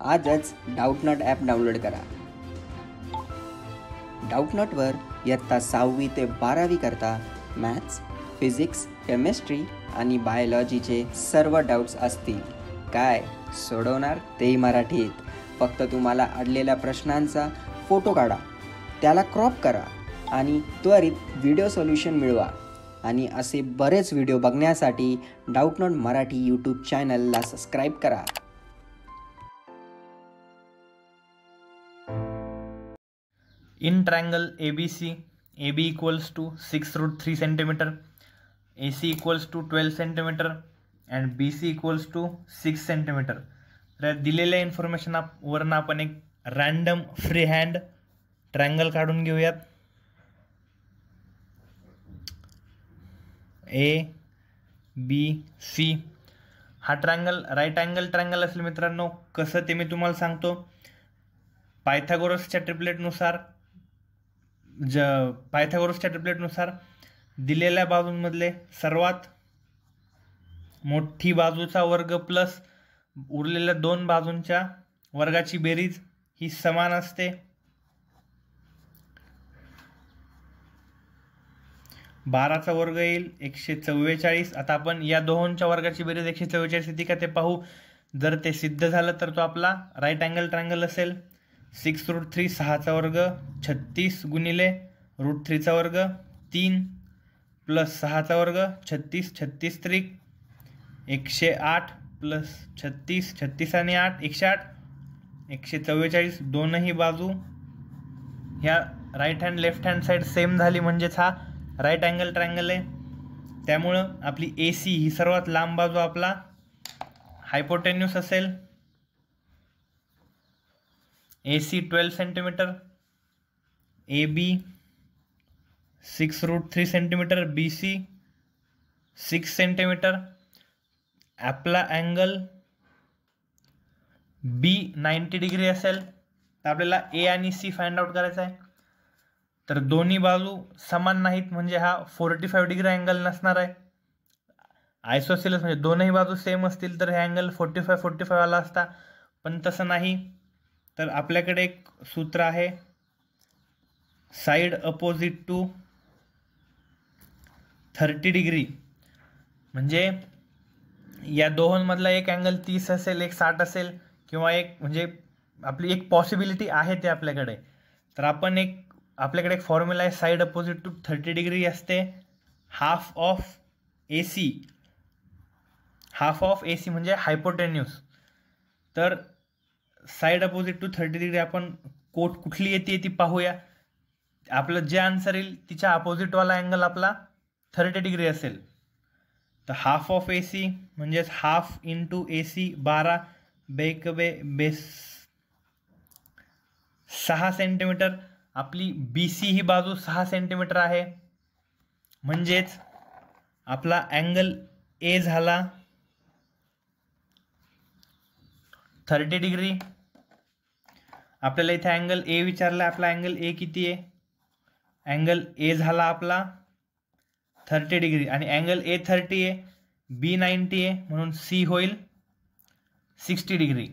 आजच Doubtnut app download करा. डाऊटनटवर इयत्ता सहावी ते बारावी करता मॅथ्स फिजिक्स केमिस्ट्री आणि बायोलॉजीचे सर्व डाऊट्स असतील. काय सोडवणार तेही मराठीत? फक्त तुम्हाला अडलेल्या प्रश्नांचा फोटो काढा. त्याला क्रॉप करा आणि त्वरित व्हिडिओ सोल्युशन मिळवा. आणि असे बरेच व्हिडिओ बघण्यासाठी डाऊटनॉट मराठी यूट्यूब चॅनलला सबस्क्राईब करा. In triangle A B C A B equals to six root three centimetre A C equals to twelve centimetre and B C equals to six centimetre तर दिलेल्या information वरनं आपण एक random free hand triangle काढून घेऊयात. A B C हा triangle right angle triangle असेल मित्रांनो कसं ते मी तुम्हाला सांगतो. पायथागोरसच्या ट्रिपलेटनुसार ज पायथागोरसच्या ट्रिपलेटनुसार दिलेल्या बाजूंमधले सर्वात मोठी बाजूचा वर्ग प्लस उरलेल्या दोन बाजूंच्या वर्गाची बेरीज ही समान असते. बाराचा वर्ग येईल एकशे चव्वेचाळीस. आता आपण या दोहोंच्या वर्गाची बेरीज एकशे चव्वेचाळीस येते का ते पाहू. जर ते सिद्ध झालं तर तो आपला राईट अँगल ट्रँगल असेल. सिक्स रूट थ्री सहाचा वर्ग छत्तीस गुणिले रूट थ्रीचा वर्ग तीन प्लस सहाचा वर्ग छत्तीस छत्तीस त्रिक एकशे आठ प्लस छत्तीस छत्तीस आणि आठ एकशे आठ एकशे चव्वेचाळीस दोनही बाजू. ह्या right hand left hand side same झाली म्हणजेच हा राईट अँगल ट्रँगल आहे. त्यामुळं आपली ए सी ही सर्वात लांब बाजू आपला. हायपोटेन्यूस असेल. A C twelve centimetre A B six root three centimetre B C six centimetre ॲपला angle B ninety degree असेल. तर आपल्याला ए आणि सी फाइंड आउट करायचा आहे. तर दोन्ही बाजू समान नाहीत म्हणजे हा फोर्टी फाईव्ह डिग्री अँगल नसणार आहे. आयसोसिलस म्हणजे दोनही बाजू सेम असतील तर हे angle forty five forty five आला असता. पण तसं नाही. तर आपल्याकडे एक सूत्र आहे. Side opposite to thirty degree म्हणजे या दोहोंमधला एक अँगल तीस असेल एक साठ असेल किंवा एक म्हणजे आपली एक पॉसिबिलिटी आहे ते आपल्याकडे. तर आपण एक आपल्याकडे एक फॉर्म्युला आहे side opposite to thirty degree असते. Half of A C half of A C म्हणजे हायपोटेन्यूस तर side opposite to thirty degree आपण कोट कुठली येते ती पाहूया. आपलं जे आन्सर येईल तिच्या अपोजिटवाला अँगल आपला थर्टी डिग्री असेल. तर हाफ ऑफ ए सी म्हणजेच हाफ इंटू ए सी बारा बेक बे बेस सहा सेंटीमीटर आपली बी सी ही बाजू सहा सेंटीमीटर आहे. म्हणजेच आपला अँगल ए झाला थर्टी डिग्री आपल्याला इथे अँगल ए विचारला आपला अँगल ए किती आहे? अँगल ए झाला आपला थर्टी डिग्री आणि अँगल ए थर्टी आहे बी नाईंटी आहे म्हणून सी होईल सिक्स्टी डिग्री